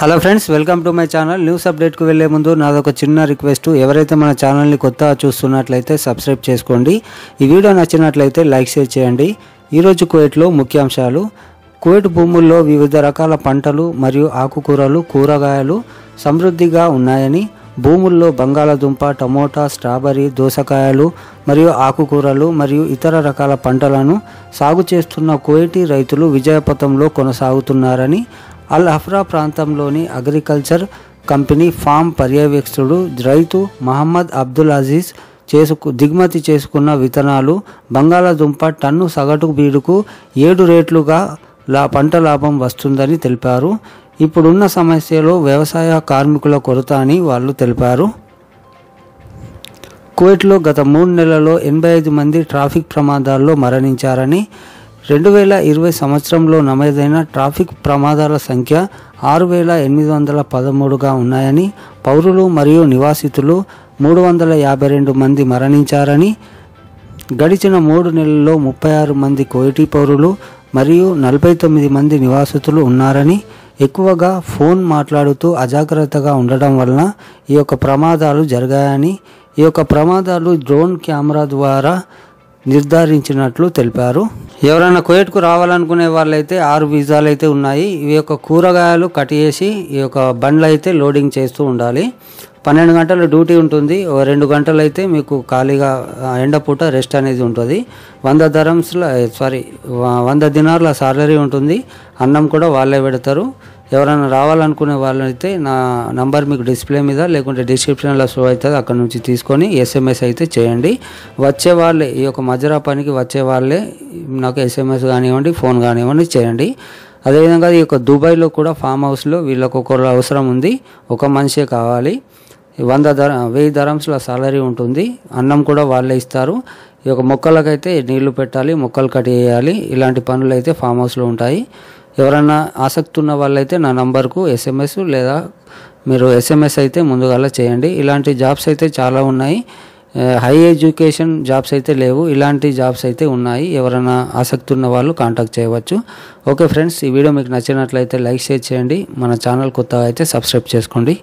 Hello friends welcome to my channel. News అప్డేట్కి వెళ్ళే ముందు నాదొక చిన్న రిక్వెస్ట్. ఎవరైతే మన ఛానల్ని కొత్తగా చూస్తున్నట్లయితే సబ్స్క్రైబ్ చేసుకోండి. ఈ వీడియో నచ్చినట్లయితే లైక్ షేర్ చేయండి. ఈరోజు కువైట్లో ముఖ్యాంశాలు. కువైట్ భూముల్లో వివిధ రకాల పంటలు మరియు ఆకుకూరలు కూరగాయలు సమృద్ధిగా ఉన్నాయని భూముల్లో బంగాళదుంప టమోటా స్ట్రాబెర్రీ దోసకాయలు మరియు ఆకుకూరలు మరియు ఇతర రకాల పంటలను సాగు చేస్తున్న కువైటీ రైతులు విజయపథంలో కొనసాగుతున్నారని అల్ అఫ్రా ప్రాంతంలోని అగ్రికల్చర్ కంపెనీ ఫామ్ పర్యవేక్షకుడు రైతు మహమ్మద్ అబ్దుల్ అజీజ్ చేసుకు దిగుమతి చేసుకున్న విత్తనాలు బంగాళాదుంప టన్ను సగటు బీడుకు ఏడు రేట్లుగా లా పంట లాభం వస్తుందని తెలిపారు. ఇప్పుడున్న సమస్యలో వ్యవసాయ కార్మికుల కొరత అని వాళ్ళు తెలిపారు. కువైట్లో గత మూడు నెలల్లో ఎనభై ఐదు మంది ట్రాఫిక్ ప్రమాదాల్లో మరణించారని రెండు వేల ఇరవై సంవత్సరంలో నమోదైన ట్రాఫిక్ ప్రమాదాల సంఖ్య ఆరు వేల ఎనిమిది వందల పదమూడుగా ఉన్నాయని పౌరులు మరియు నివాసితులు మూడు వందల యాభై రెండు మంది మరణించారని గడిచిన మూడు నెలల్లో ముప్పై ఆరు మంది కోయిటి పౌరులు మరియు నలభై తొమ్మిది మంది నివాసితులు ఉన్నారని ఎక్కువగా ఫోన్ మాట్లాడుతూ అజాగ్రత్తగా ఉండడం వలన ఈ యొక్క ప్రమాదాలు జరిగాయని ఈ యొక్క ప్రమాదాలు డ్రోన్ కెమెరా ద్వారా నిర్ధారించినట్లు తెలిపారు. ఎవరైనా కువైట్కు రావాలనుకునే వాళ్ళైతే ఆరు వీసాలు అయితే ఉన్నాయి. ఇవి యొక్క కూరగాయలు కట్ చేసి ఈ యొక్క బండ్లు అయితే లోడింగ్ చేస్తూ ఉండాలి. పన్నెండు గంటల డ్యూటీ ఉంటుంది. ఓ రెండు గంటలు అయితే మీకు ఖాళీగా ఎండపూట రెస్ట్ అనేది ఉంటుంది. వంద ధరమ్స్ల సారీ వంద దినార్ల సాలరీ ఉంటుంది. అన్నం కూడా వాళ్ళే పెడతారు. ఎవరైనా రావాలనుకునే వాళ్ళైతే నా నంబర్ మీకు డిస్ప్లే మీద లేకుంటే డిస్క్రిప్షన్లో షో అవుతుంది అక్కడ నుంచి తీసుకొని ఎస్ఎంఎస్ అయితే చేయండి. వచ్చే వాళ్ళే ఈ యొక్క మజరా పనికి వచ్చే వాళ్ళే నాకు ఎస్ఎంఎస్ కానివ్వండి ఫోన్ కానివ్వండి చేయండి. అదేవిధంగా ఈ యొక్క దుబాయ్లో కూడా ఫామ్ హౌస్లో వీళ్ళకు ఒకరు అవసరం ఉంది ఒక మనిషే కావాలి. వంద ధర వెయ్యి ధరమ్స్ల సాలరీ ఉంటుంది అన్నం కూడా వాళ్ళే ఇస్తారు. ఈ యొక్క మొక్కలకైతే నీళ్ళు పెట్టాలి మొక్కలు కట్ చేయాలి ఇలాంటి పనులు అయితే ఫామ్ హౌస్లో ఉంటాయి. ఎవరైనా ఆసక్తి ఉన్న వాళ్ళైతే నా నంబర్కు ఎస్ఎంఎస్ లేదా మీరు ఎస్ఎంఎస్ అయితే ముందుగాల చేయండి. ఇలాంటి జాబ్స్ అయితే చాలా ఉన్నాయి. హై ఎడ్యుకేషన్ జాబ్స్ అయితే లేవు. ఇలాంటి జాబ్స్ అయితే ఉన్నాయి. ఎవరైనా ఆసక్తి ఉన్న వాళ్ళు కాంటాక్ట్ చేయవచ్చు. ఓకే ఫ్రెండ్స్ ఈ వీడియో మీకు నచ్చినట్లయితే లైక్ షేర్ చేయండి. మన ఛానల్ కొత్తగా అయితే సబ్స్క్రైబ్ చేసుకోండి.